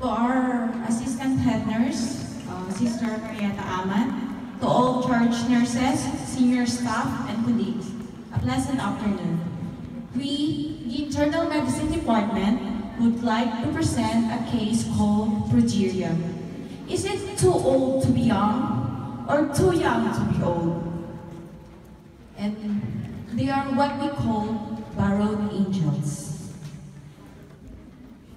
to our assistant head nurse, uh, Sister Marietta Aman, to all charge nurses, senior staff, and colleagues, a pleasant afternoon. We, the Internal Medicine Department, would like to present a case called progeria. Is it too old to be young or too young to be old? And they are what we call borrowed angels.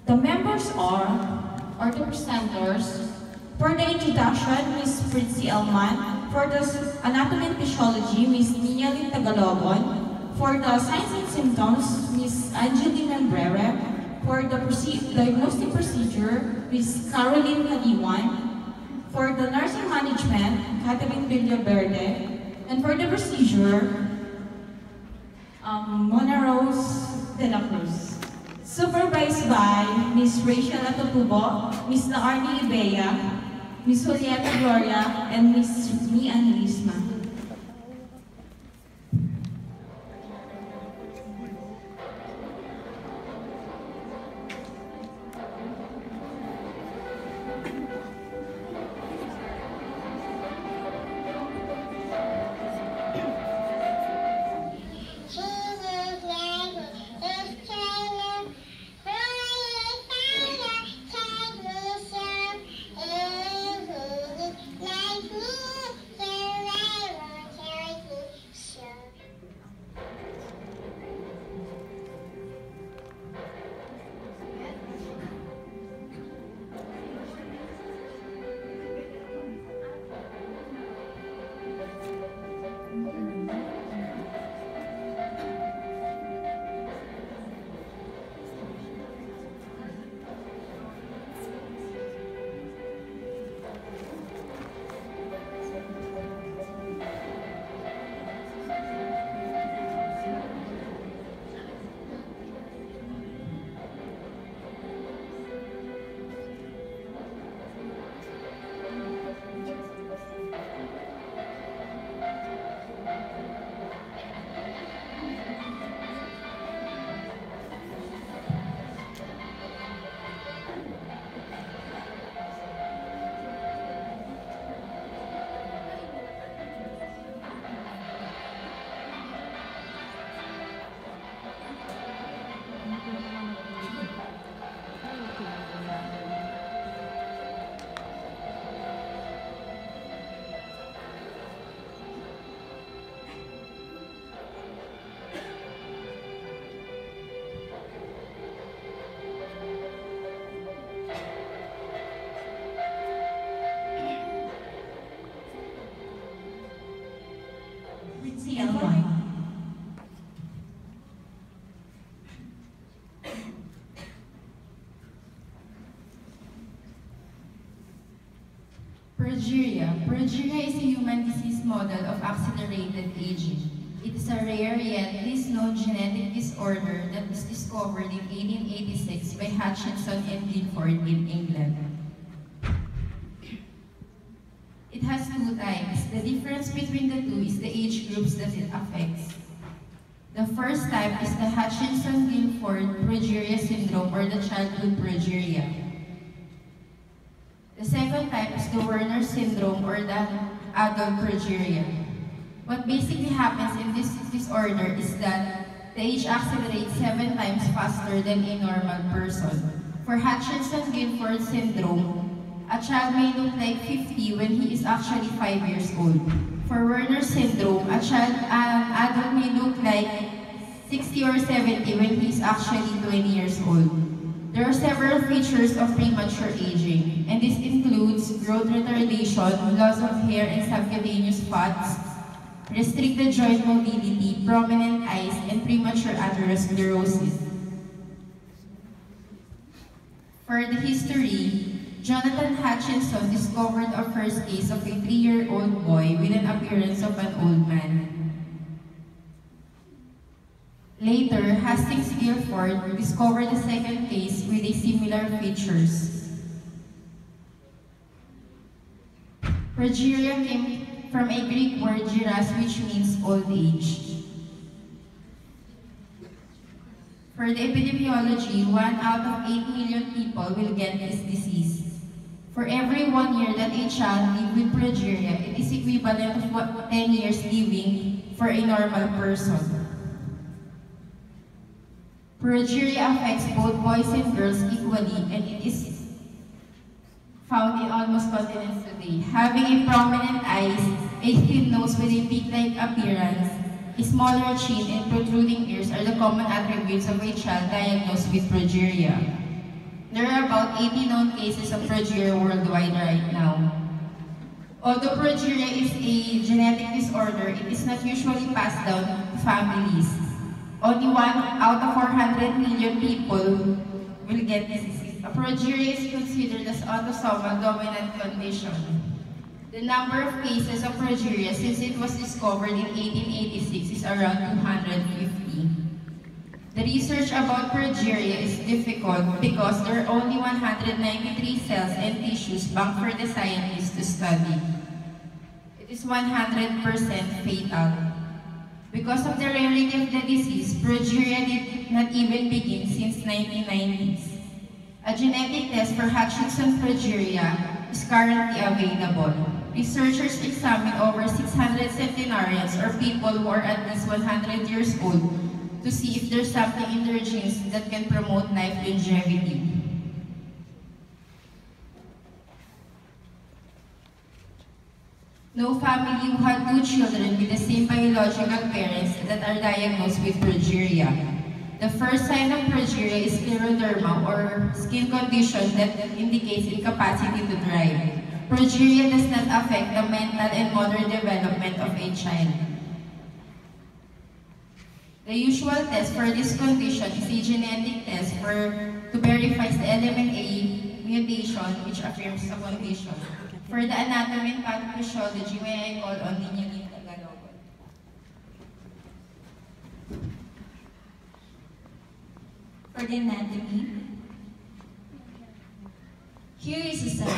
The members are, or the presenters, for the introduction, Ms. Fritzy Elman, for the anatomy and physiology, Ms. Lin Tagalogon, for the signs and symptoms, Ms. Angeline Membrere, for the diagnostic procedure, Ms. Caroline Kaliwan, for the nursing management, Catherine Villaverde, and for the procedure, um, Mona Rose de la Cruz. Supervised by Ms. Rachel Atotubo, Ms. Naarni Ibea, Ms. Julieta Gloria, and Ms. Mi Angelisma. Progeria. Progeria is a human disease model of accelerated aging. It is a rare yet least known genetic disorder that was discovered in 1886 by Hutchinson and Gilford in England. It has two types. The difference between the two is the age groups that it affects. The first type is the Hutchinson-Gilford progeria syndrome or the childhood progeria. The second type is the Werner syndrome or the adult progeria. What basically happens in this disorder is that the age accelerates seven times faster than a normal person. For Hutchinson-Gilford syndrome, a child may look like 50 when he is actually 5 years old. For Werner syndrome, a child, an adult may look like 60 or 70 when he is actually 20 years old. There are several features of premature aging, and this includes growth retardation, loss of hair and subcutaneous fats, restricted joint mobility, prominent eyes, and premature atherosclerosis. For the history, Jonathan Hutchinson discovered a first case of a three-year-old boy with an appearance of an old man. Later, Hastings Gilford discovered a second case with a similar features. Progeria came from a Greek word geras which means old age. For the epidemiology, one out of 8 million people will get this disease. For every one year that a child lives with progeria, it is equivalent of what 10 years living for a normal person. Progeria affects both boys and girls equally, and it is found in almost continents today. Having a prominent eyes, a thin nose with a pig-like appearance, a smaller chin, and protruding ears are the common attributes of a child diagnosed with progeria. There are about 80 known cases of progeria worldwide right now. Although progeria is a genetic disorder, it is not usually passed down to families. Only one out of 400 million people will get this disease. Progeria is considered as autosomal dominant condition. The number of cases of progeria since it was discovered in 1886 is around 250. The research about progeria is difficult because there are only 193 cells and tissues banked for the scientists to study. It is 100% fatal. Because of the rarity of the disease, progeria did not even begin since 1990s. A genetic test for Hutchinson progeria is currently available. Researchers examined over 600 centenarians or people who are at least 100 years old to see if there's something in their genes that can promote life longevity. No family who had two children with the same biological parents that are diagnosed with progeria. The first sign of progeria is scleroderma or skin condition that indicates incapacity to drive. Progeria does not affect the mental and motor development of a child. The usual test for this condition is a genetic test for to verify the element A mutation which affirms the condition. For the anatomy and pathophysiology, may I call on Linya Lita Galogon. For the anatomy, here is a cell,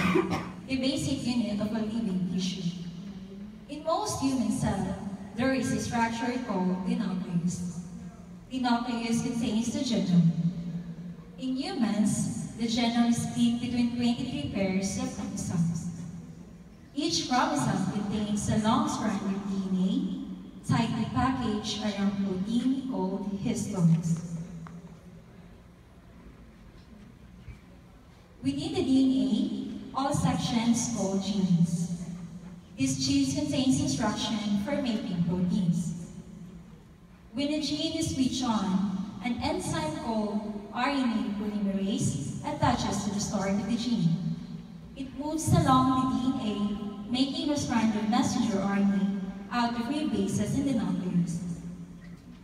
a basic unit of a living tissue. In most human cells, there is a structure called the nucleus. The nucleus contains the genome. In humans, the genome is split between 23 pairs of chromosomes. Each chromosome contains a long strand of DNA tightly packaged around protein called histones. Within the DNA, all sections called genes. These genes contains instruction for making proteins. When a gene is switched on, an enzyme called RNA polymerase attaches to the start of the gene. It moves along the DNA, making a strand of messenger RNA out of three bases in the nucleus.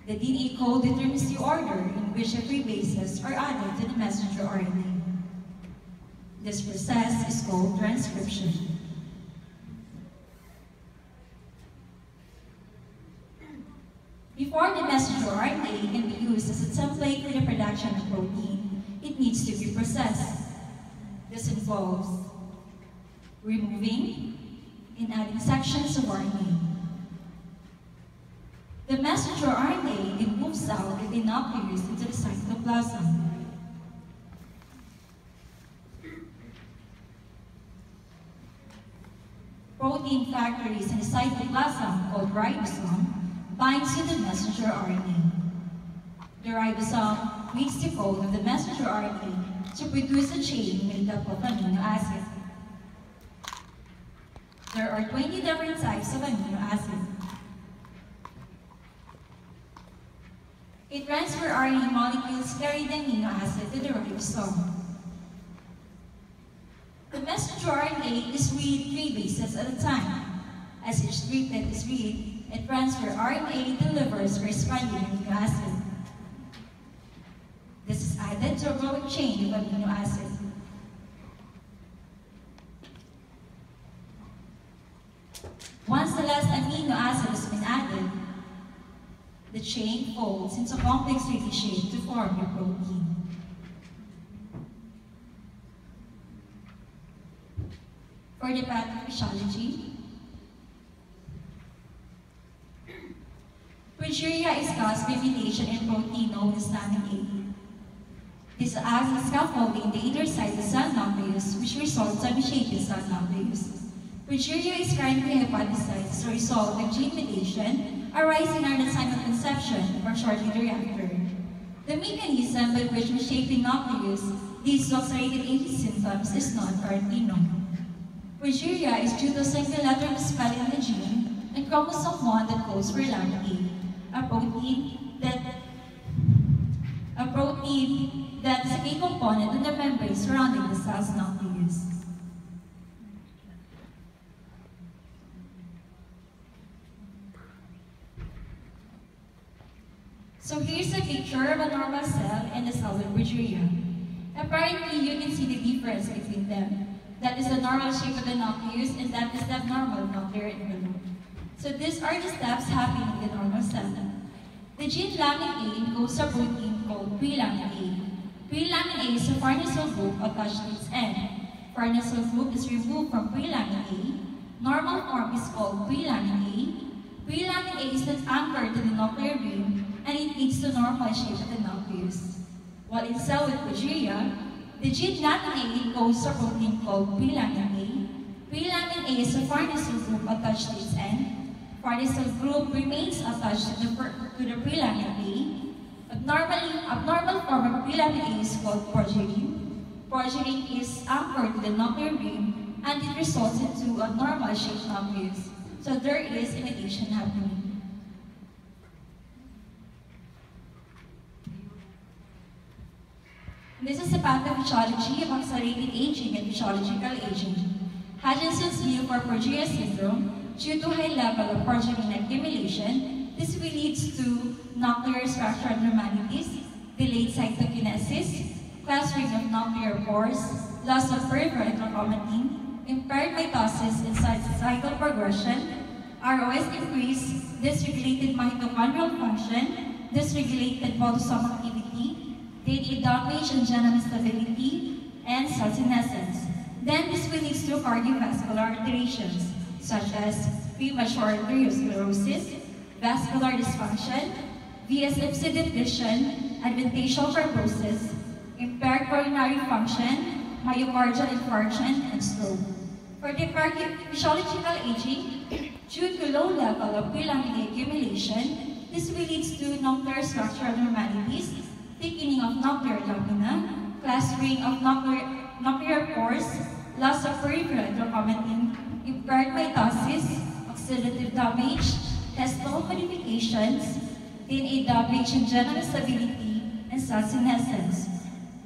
The DNA code determines the order in which the three bases are added to the messenger RNA. This process is called transcription. Before the messenger RNA can be used as a template for the production of protein, it needs to be processed. This involves removing and adding sections of RNA. The messenger RNA then moves out of the nucleus into the cytoplasm. Protein factories in the cytoplasm called ribosome binds to the messenger RNA. The ribosome reads the code of the messenger RNA to produce a chain made up of amino acids. There are 20 different types of amino acids. A transfer RNA molecules carry the amino acid to the ribosome. The messenger RNA is read three bases at a time. As each triplet is read, a transfer RNA delivers corresponding amino acid. This is added a growing chain of amino acids. Once the last amino acid has been added, the chain folds into a complex 3D shape to form your protein. For the pathophysiology, progeria is caused by mutation in protein known as lamin This acts as scaffolding on either side of the cell nucleus, which results in mutated cell nucleus. Progeria is currently hypothesized as a result of gene mutation arising at the time of conception or shortly thereafter. The mechanism by which mutated nucleus leads to oxidative aging symptoms is not currently known. Progeria is due to a single letter misspelling in the gene and chromosome 1 that codes for lamin A, a protein that a protein that is a key component in the membrane surrounding the cell's nucleus. So here's a picture of a normal cell and a cell with progeria. Apparently, you can see the difference between them. That is the normal shape of the nucleus, and that is the abnormal nuclear envelope. So these are the steps happening in the normal cell. The gene lamin A encodes a protein called prelamin A. Prelamin A is a farnesyl group attached to its end. Farnesyl group is removed from prelamin A. Normal form is called prelamin A. Prelamin A is then anchored to the nuclear ring and it leads to normal shape of the nucleus. While in cell with the gene lamin A encodes a protein called prelamin A. Prelamin A is a farnesyl group attached to its end. Farnesyl group remains attached to the, to the prelamin A. Abnormally, abnormal form of prelamin A is called progerin. Progerin is anchored to the nuclear ring and it results into a normal shaped nucleus. So there is imitation happening. This is a pathophysiology of accelerated aging and physiological aging. Hutchinson's view for progeria syndrome, due to high level of progerin accumulation, this will lead to nuclear structural abnormalities, delayed cytokinesis, clustering of nuclear pores, loss of peripheral chromatin, impaired mitosis and cycle progression, ROS increase, dysregulated mitochondrial function, dysregulated autosomal activity, DNA damage and genome stability, and senescence. Then this will lead to cardiovascular alterations, such as premature arteriosclerosis, vascular dysfunction, VSMC depletion, adventitial fibrosis, impaired coronary function, myocardial infarction, and stroke. For the physiological aging, due to low level of prelamin accumulation, this will lead to nuclear structural abnormalities, thickening of nuclear lamina, ah? clustering of nuclear, nuclear pores, loss of peripheral chromatin, impaired mitosis, oxidative damage, testable modifications, DNA damage and general stability, and cell senescence.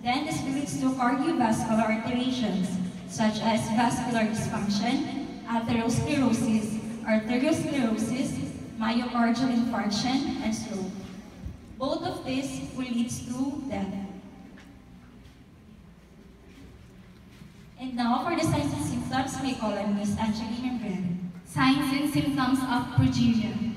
Then this leads to cardiovascular alterations, such as vascular dysfunction, atherosclerosis, arteriosclerosis, myocardial infarction, and stroke. Both of these will lead to death. And now for the signs and symptoms, may call on Ms. Angelina Brand. Signs and symptoms of progeria.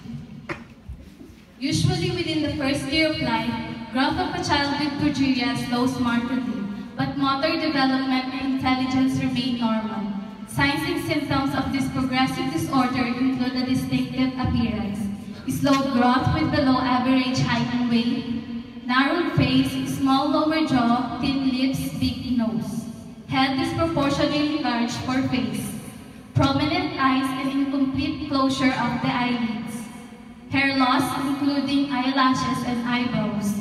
Usually within the first year of life, growth of a child with progeria slows markedly, but motor development and intelligence remain normal. Signs and symptoms of this progressive disorder include a distinctive appearance, slowed growth with below average height and weight, narrowed face, small lower jaw, thin lips, big nose, head disproportionately large for face, prominent eyes and incomplete closure of the eyelids, hair loss including eyelashes and eyebrows,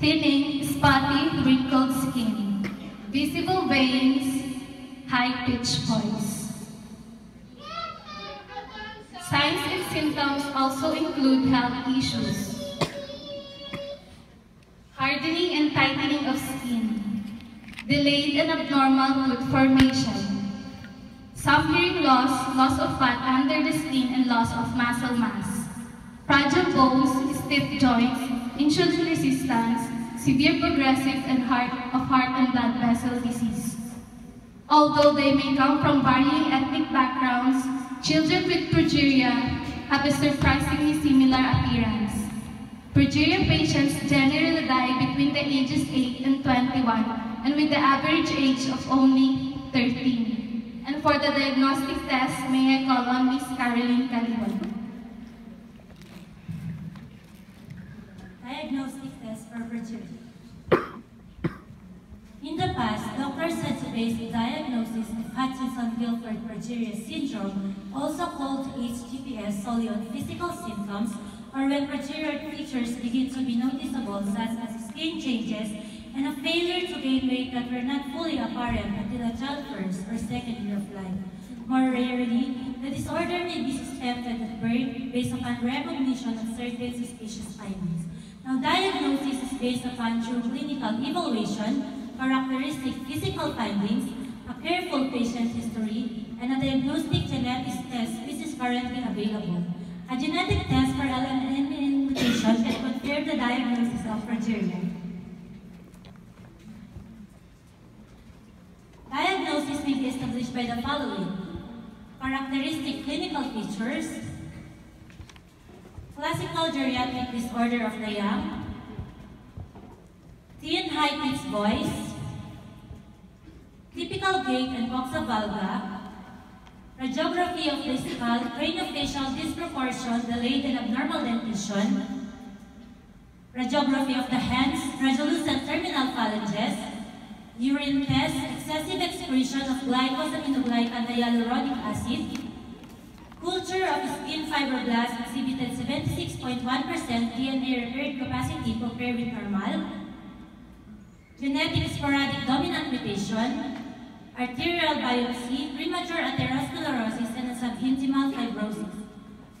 thinning, spotty, wrinkled skin, visible veins, high-pitched voice. Signs symptoms also include health issues. Hardening and tightening of skin. Delayed and abnormal foot formation. Some hearing loss, loss of fat under the skin, and loss of muscle mass. Fragile bones, stiff joints, insulin resistance, severe progressive and heart of heart and blood vessel disease. Although they may come from varying ethnic backgrounds, Children with progeria have a surprisingly similar appearance. Progeria patients generally die between the ages 8 and 21 and with the average age of only 13. And for the diagnostic test, may I call on Miss Caroline Caliban. Diagnostic test for progeria. evidence-based diagnosis of Hutchinson-Gilford progeria syndrome, also called HGPS solely on physical symptoms, or when progeria features begin to be noticeable, such as skin changes and a failure to gain weight that were not fully apparent until a child's first or second year of life. More rarely, the disorder may be suspected at birth based upon recognition of certain suspicious findings. Now, diagnosis is based upon true clinical evaluation, characteristic physical findings, a careful patient history, and a diagnostic genetics test which is currently available. A genetic test for LNN mutation can confirm the diagnosis of progeria. Diagnosis may be established by the following. Characteristic clinical features, classical geriatric disorder of the young, thin high-pitched voice, typical gait and coxa valga, radiography of the skull, craniofacial disproportion, delayed and abnormal dentition, radiography of the hands, radiolucent terminal phalanges, urine test, excessive excretion of glycosaminoglycan hyaluronic acid, culture of skin fibroblasts exhibited 76.1% DNA repair capacity compared with normal, genetic sporadic dominant mutation, arterial biopsy, premature atherosclerosis, and subintimal fibrosis.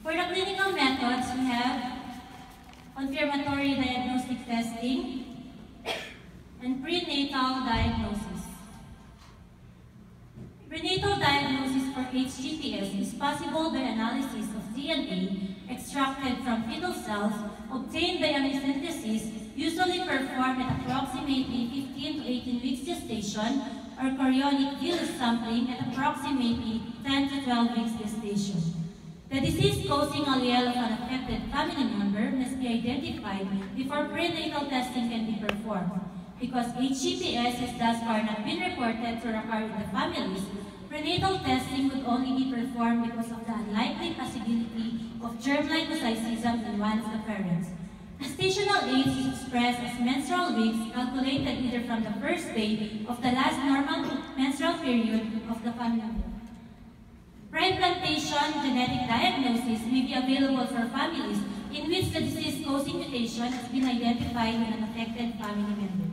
For the clinical methods, we have confirmatory diagnostic testing, and prenatal diagnosis. Prenatal diagnosis for HGPS is possible by analysis of DNA extracted from fetal cells obtained by amniocentesis, usually performed at approximately 15 to 18 weeks gestation, or chorionic villus sampling at approximately 10 to 12 weeks gestation. The disease-causing allele of an affected family member must be identified before prenatal testing can be performed. Because HGPS has thus far not been reported to occur in the families, prenatal testing would only be performed because of the unlikely possibility of germline mosaicism in one of the parents. Gestational age is expressed as menstrual weeks calculated either from the first day of the last normal menstrual period of the family. Pre-implantation genetic diagnosis may be available for families in which the disease-causing mutation has been identified in an affected family member.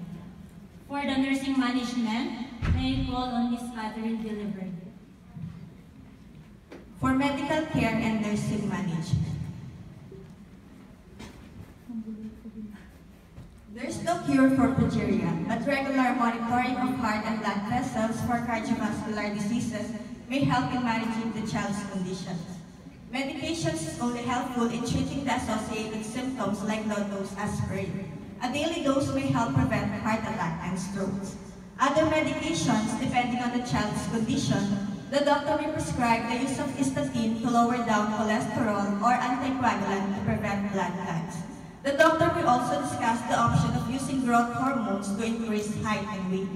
For the nursing management, may I call on Ms. Catherine Delivery. For medical care and management. There is no cure for progeria, but regular monitoring of heart and blood vessels for cardiovascular diseases may help in managing the child's conditions. Medications is only helpful in treating the associated symptoms like low-dose aspirin. A daily dose may help prevent heart attack and strokes. Other medications, depending on the child's condition, the doctor may prescribe the use of statin to lower down cholesterol or anticoagulant to prevent blood clots. The doctor will also discuss the option of using growth hormones to increase height and weight.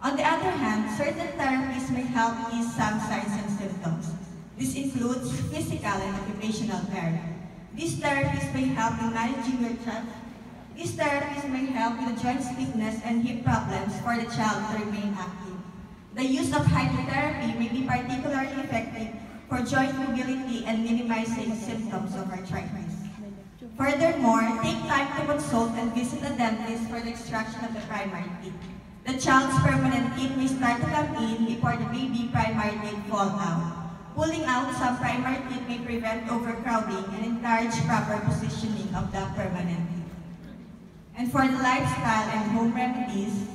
On the other hand, certain therapies may help ease some signs and symptoms. This includes physical and occupational therapy. These therapies may help in managing your child. These therapies may help with the joint stiffness and hip problems for the child to remain active. The use of hydrotherapy may be particularly effective for joint mobility and minimizing symptoms of arthritis. Furthermore, take time to consult and visit a dentist for the extraction of the primary teeth. The child's permanent teeth may start to come in before the baby primary teeth fall out. Pulling out some primary teeth may prevent overcrowding and encourage proper positioning of the permanent teeth. And for the lifestyle and home remedies,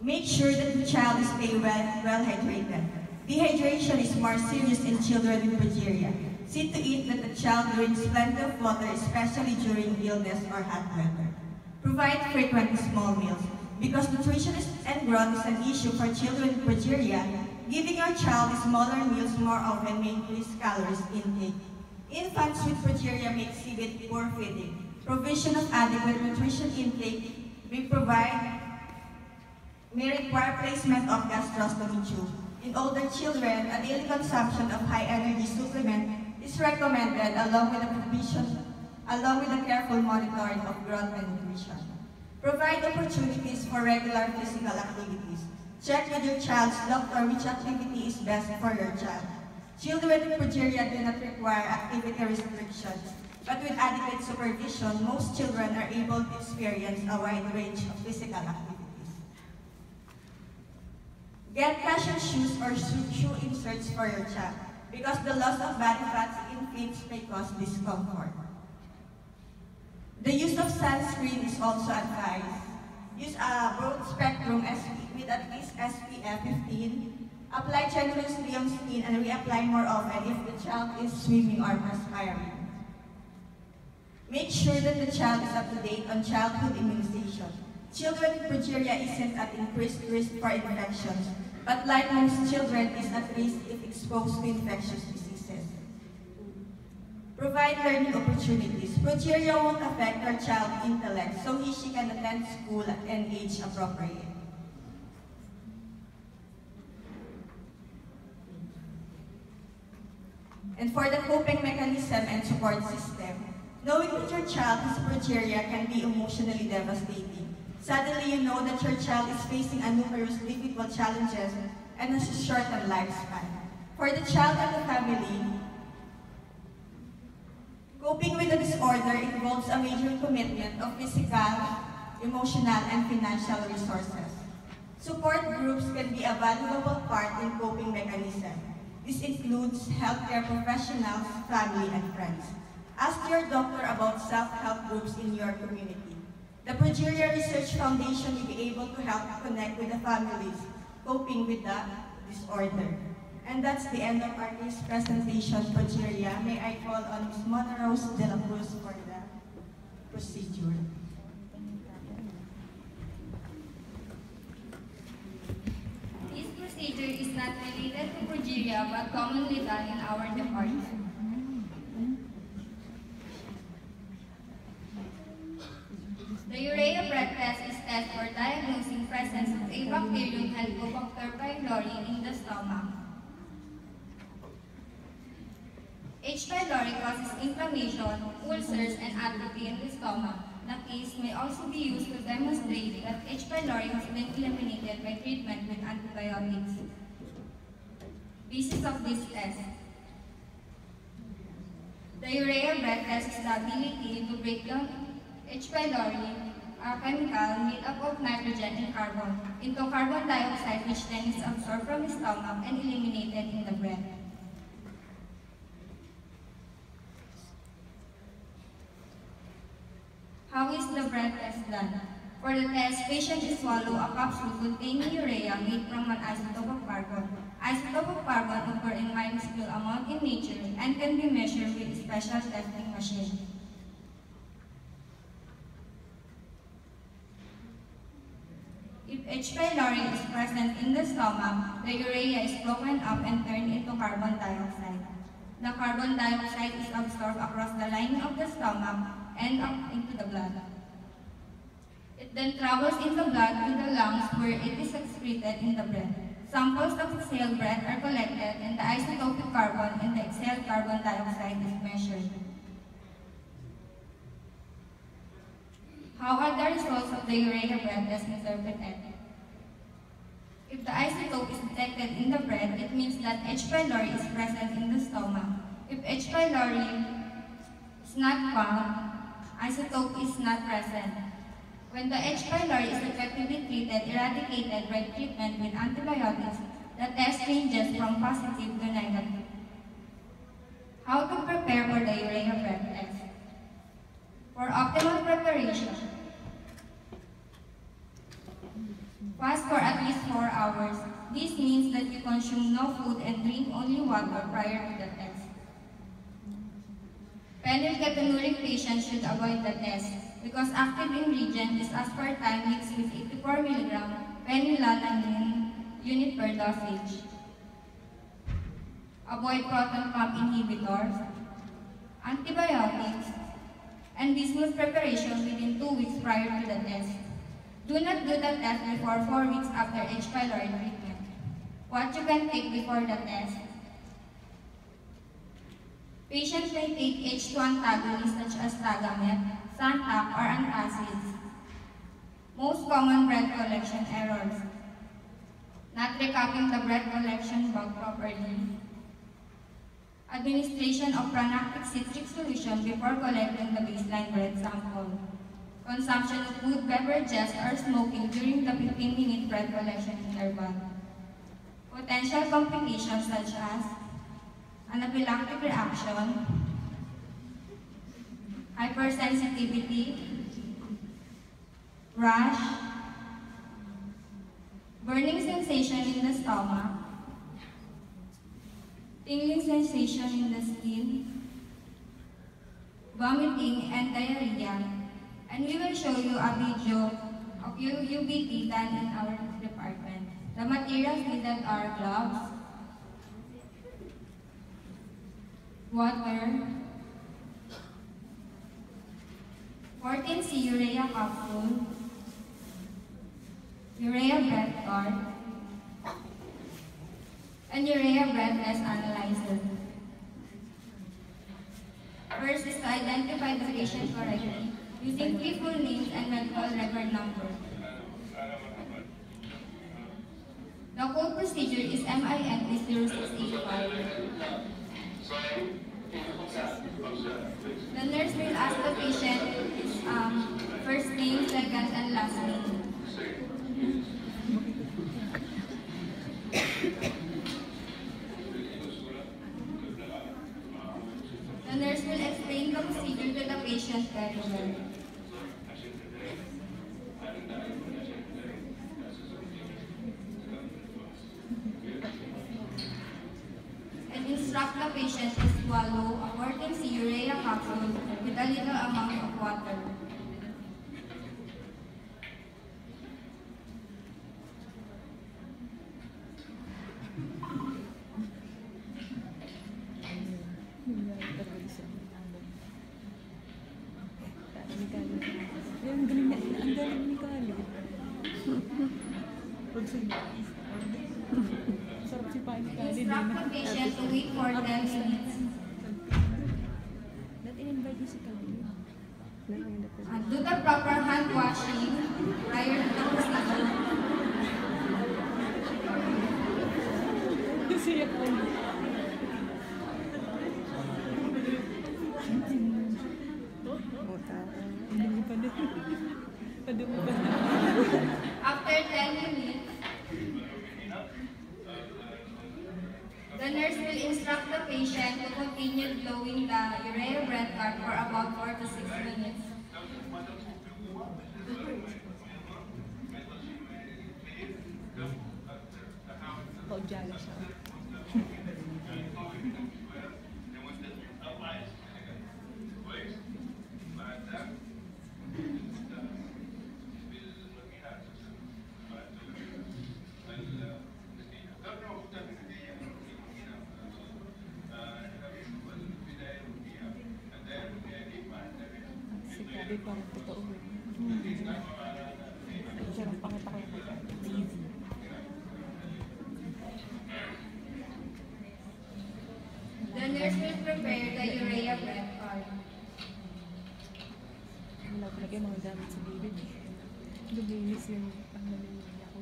make sure that the child is stay well, well hydrated. Dehydration is more serious in children with progeria. See to it that the child drinks plenty of water, especially during illness or hot weather. Provide frequent small meals. Because nutrition and growth is an issue for children with progeria, giving your child smaller meals more often may increase calories intake. Infants with progeria may exhibit poor feeding. Provision of adequate nutrition intake may provide may require placement of gastrostomy tube. In older children, a daily consumption of high-energy supplement is recommended along with the provision, along with the careful monitoring of growth and nutrition. Provide opportunities for regular physical activities. Check with your child's doctor which activity is best for your child. Children with progeria do not require activity restrictions, but with adequate supervision, most children are able to experience a wide range of physical activities. Get cushion shoes or shoe inserts for your child because the loss of body fats in feet may cause discomfort. The use of sunscreen is also advised. Use a broad spectrum SP with at least SPF 15. Apply generously on skin and reapply more often if the child is swimming or perspiring. Make sure that the child is up to date on childhood immunization. Children with progeria isn't at increased risk for infections, but like most children is at risk if exposed to infectious diseases. Provide learning opportunities. Progeria won't affect our child's intellect, so he she can attend school and age appropriate. And for the coping mechanism and support system, knowing that your child has progeria can be emotionally devastating. Suddenly you know that your child is facing a numerous difficult challenges and has a shortened lifespan. For the child and the family, Coping with a disorder involves a major commitment of physical, emotional, and financial resources. Support groups can be a valuable part in coping mechanism. This includes healthcare professionals, family, and friends. Ask your doctor about self-help groups in your community. The Progeria Research Foundation will be able to help connect with the families coping with the disorder. And that's the end of our presentation, Progeria. May I call on Ms. Mona Rose de la Cruz for the procedure. This procedure is not related to progeria but commonly done in our department. The urea breath test is test for diagnosing presence of a bacterium Helicobacter pylori in the stomach. H. pylori causes inflammation, ulcers, and atrophy in the stomach. The case may also be used to demonstrate that H. pylori has been eliminated by treatment with antibiotics. Basis of this test. The urea breath test is the ability to break down H. pylori, a chemical made up of nitrogen and carbon, into carbon dioxide which then is absorbed from the stomach and eliminated in the breath. How is the breath test done? For the test, patient is swallow a capsule containing urea made from an isotope of carbon. Isotope of carbon occur in minuscule amount in nature and can be measured with special testing machine. H. pylori is present in the stomach, the urea is broken up and turned into carbon dioxide. The carbon dioxide is absorbed across the lining of the stomach and up into the blood. It then travels in the blood to the lungs where it is excreted in the breath. Samples of exhaled breath are collected and the isotopic carbon in the exhaled carbon dioxide is measured. How are the results of the urea breath test interpreted? If the isotope is detected in the breath, it means that H. pylori is present in the stomach. If H. pylori is not found, isotope is not present. When the H. pylori is effectively treated, eradicated by treatment with antibiotics, the test changes from positive to negative. How to prepare for the urea breath test? For optimal preparation, fast for at least 4 hours. This means that you consume no food and drink only water prior to the test. Phenylketonuria patients should avoid the test because active ingredient is aspartame mixed with 84 mg phenylalanine unit per dosage. Avoid proton pump inhibitors, antibiotics, and bismuth preparation within 2 weeks prior to the test. Do not do the test before 4 weeks after H. pylori treatment. What you can take before the test Patients may take H2 antagonists such as Tagamet, Zantac, or antacids. Most common bread collection errors. Not recapping the bread collection bug properly. Administration of pronactic citric solution before collecting the baseline bread sample. Consumption of food, beverages, or smoking during the 15-minute bread collection interval. Potential complications such as anaphylactic reaction, hypersensitivity, rash, burning sensation in the stomach, tingling sensation in the skin, vomiting, and diarrhea. And we will show you a video of UBT done in our department. The materials needed are gloves, water, 14C urea capsule, urea bread card, and urea bread test analyzer. First is to identify the patient correctly using three full names and medical record number. The code procedure is MIN 0685. The nurse will ask the patient his um, first name, second, and last name. Instruct patient to wait for 10 minutes. And do the proper hand washing prior to the procedure. Siya po. Paudyala siya eh. Siya ang pakita ko yung lazy. The nurse will prepare the urea breath card. Wala talaga yung mga gamit sa bibig. Luminis yung pang nalilinig ako.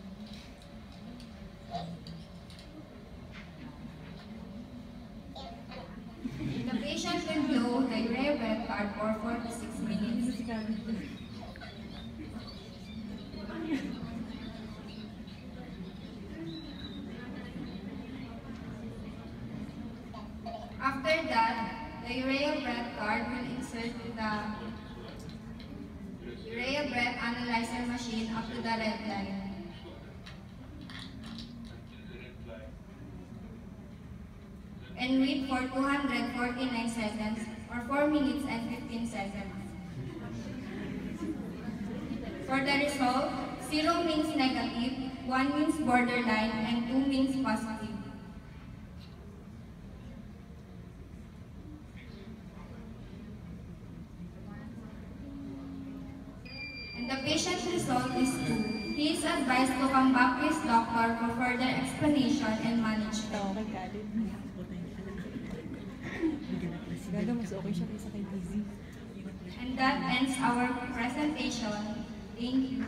The patient will blow the urea breath card for 4 to 6 minutes. Si Khalid. After that, the urea breath card will insert the urea breath analyzer machine up to the red line. And wait for 249 seconds or 4 minutes and 15 seconds. For the result, 0 means negative, 1 means borderline, and 2 means positive. Okay siya kaysa kay Dizzy. And that ends our presentation. Thank you.